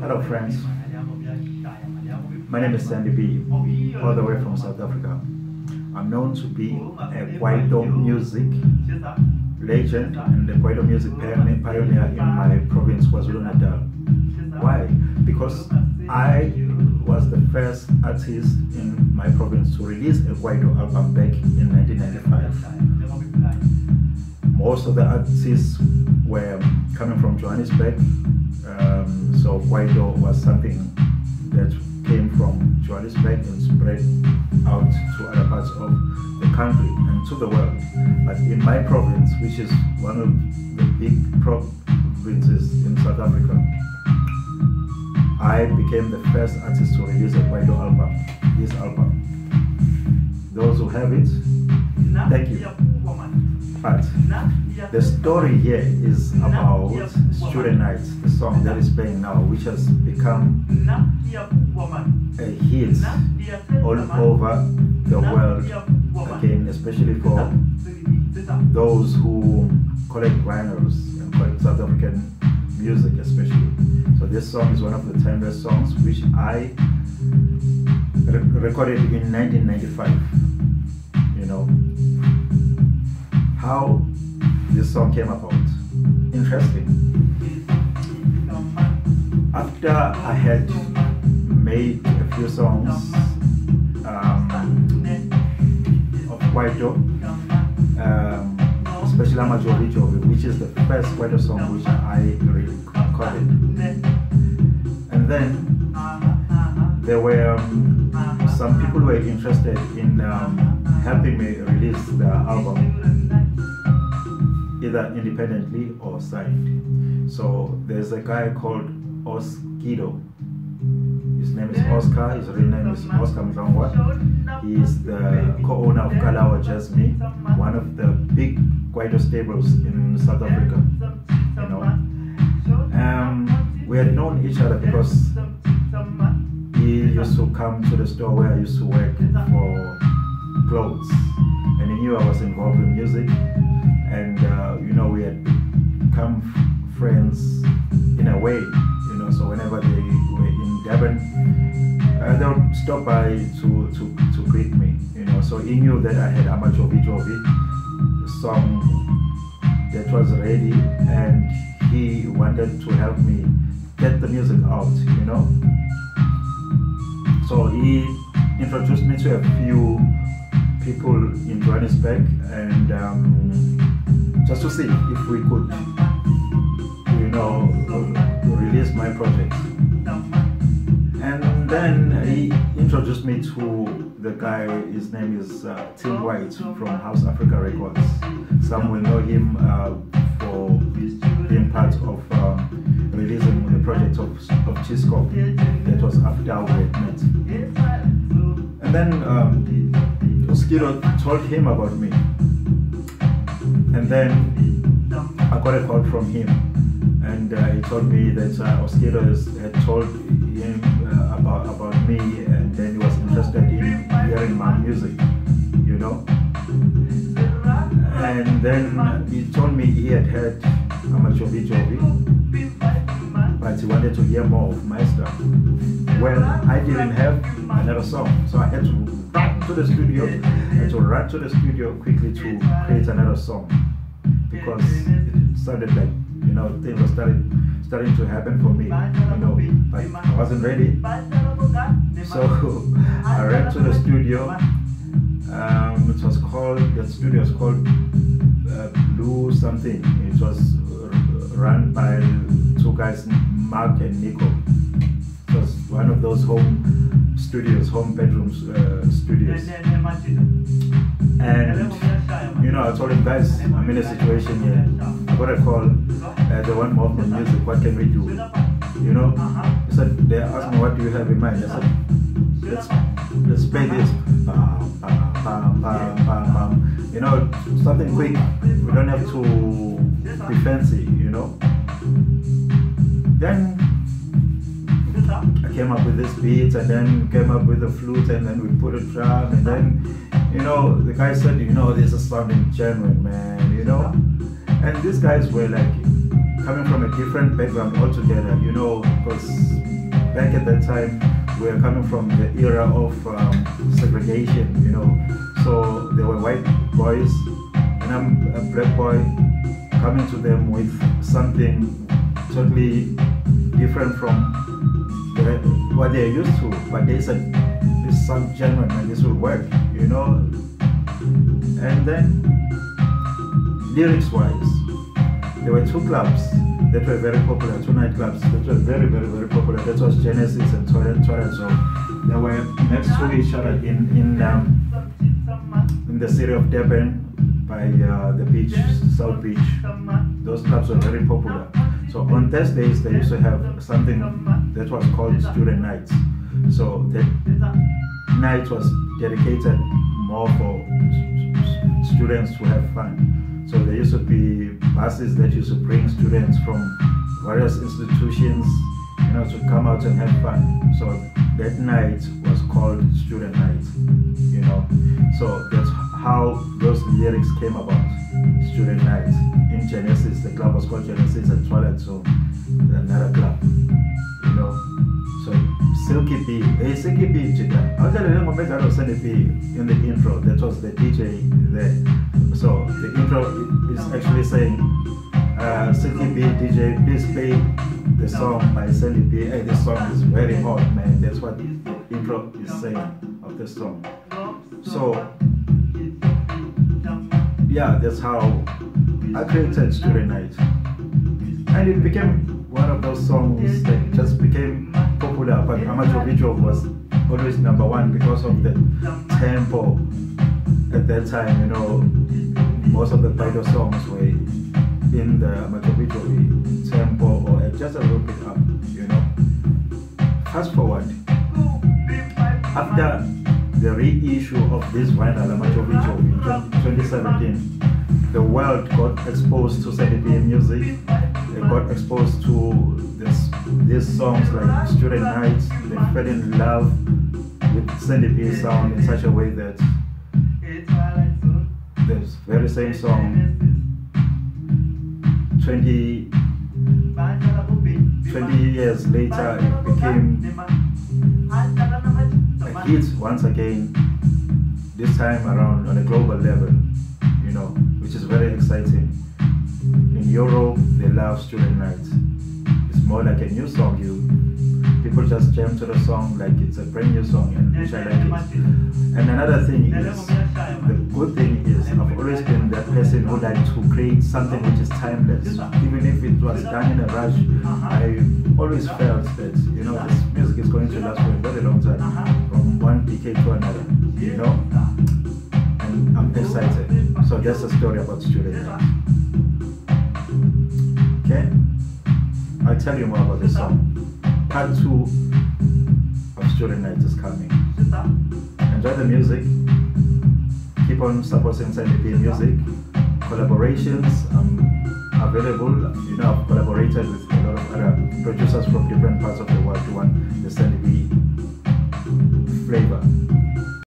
Hello friends, my name is Sandy B, all the way from South Africa. I'm known to be a Kwaito music legend and a Kwaito music pioneer in my province, KwaZulu-Natal. Why? Because I was the first artist in my province to release a Kwaito album back in 1995. Of the artists were coming from Johannesburg, um, so Kwaito was something that came from Johannesburg and spread out to other parts of the country and to the world. But in my province, which is one of the big provinces in South Africa, I became the first artist to release a Kwaito album, this album. Those who have it, thank you. But the story here is about Student Nights, the song that is playing now, which has become a hit all over the world again, especially for those who collect vinyls and collect South African music especially. So this song is one of the timeless songs which I re recorded in 1995. You know, how this song came about. Interesting. After I had made a few songs um, of Kwaito, um, especially Amajovi Jovi, which is the first Kwaito song which I recorded. And then there were um, some people who were interested in um, helping me release the album either independently or signed. So there's a guy called Oskido. His name is Oscar, his real name is Oscar Mdlongwa. He is the co-owner of Kalawa Jasmine, one of the big Kwaito stables in South Africa. You know, um, we had known each other because he used to come to the store where I used to work for clothes, and he knew I was involved in music and uh, you know we had become friends in a way you know so whenever they were in Durban uh, they would stop by to, to, to greet me you know. So he knew that I had Amajovi Jovi song that was ready and he wanted to help me get the music out you know. So he introduced me to a few people in Johannesburg and um, just to see if we could, you know, release my project. And then he introduced me to the guy, his name is uh, Tim White from House Africa Records. Some will know him uh, for being part of um, releasing the project of, of Chisco. That was after we met. And then um, told him about me. And then I got a call from him. And uh, he told me that uh, Oskido had told him uh, about, about me and then he was interested in hearing my music, you know. And then he told me he had heard Amajovi Jovi, but he wanted to hear more of my stuff. Well, I didn't have another song, so I had to to the studio and to run to the studio quickly to create another song because it sounded like you know things were starting starting to happen for me, you know, I wasn't ready. So I ran to the studio. Um, it was called the studio was called uh, Blue something. It was run by two guys, Mark and Nico. It was one of those home studios, home bedrooms uh, studios. And you know, I told him, guys, I'm in a situation here. I got a call. Uh, they want more from music. What can we do? You know, he said they asked me, what do you have in mind? I said, let's let's play this. Bam, bam, bam. You know, something quick. We don't have to be fancy. You know. Then I came up with this beat and then came up with the flute and then we put a drum and then you know the guy said you know this is sounding genuine man you know and these guys were like coming from a different background altogether, you know, because back at that time we were coming from the era of um, segregation, you know. So there were white boys, and I'm a black boy coming to them with something totally different from what they're used to. But they said, this is some genuine and this will work, you know. And then, lyrics wise, there were two clubs that were very popular, two nightclubs that were very, very, very popular. That was Genesis and Twilight So they were next to each other in in um, in the city of Durban by uh, the beach, South Beach. Those clubs were very popular. So on Thursdays they used to have something that was called student nights. So that night was dedicated more for students to have fun. So there used to be buses that used to bring students from various institutions, you know, to come out and have fun. So that night was called student night, you know. So that's how those lyrics came about. Student night in Genesis, the club was called Genesis and Twilight, so another club, you know. So Silky B, hey Silky B, Chita. I'll tell you, I'm going to send B in the intro. That was the DJ there. So the intro is actually saying, uh, Silky B DJ, please play the song by Silky B. Hey, this song is very hot, man. That's what the intro is saying of the song. So yeah, that's how I created Student Night. And it became one of those songs that just became popular, but Amajovi Jovi was always number one because of the tempo at that time, you know, most of the title songs were in the Video tempo or just a little bit up, you know. Fast forward, after the reissue of this vinyl Amateur in 2017, the world got exposed to Sandy B music. They got exposed to this, these songs like Student Nights. They fell in love with Sandy B sound in such a way that this very same song 20, 20 years later it became a hit once again this time around on a global level you know which is very exciting. In Europe they love student nights. It's more like a new song you. People just jam to the song like it's a brand new song and which I like it. And another thing is the good thing is I've always been that person who likes to create something which is timeless. Even if it was done in a rush I always felt that you know this music is going to last for a very long time from one decade to another you know? And I'm excited so that's the story about student night okay? I'll tell you more about this song. Part two of student night is coming. Enjoy the music. Keep on supporting Sandy B music. Collaborations um, available. You know I've collaborated with a lot of other producers from different parts of the world to want the Sandy B flavor